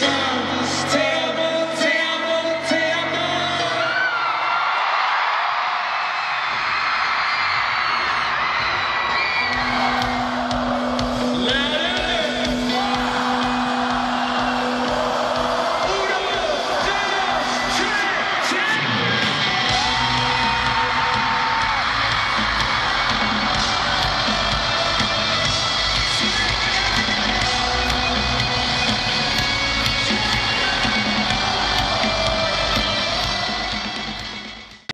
Yes.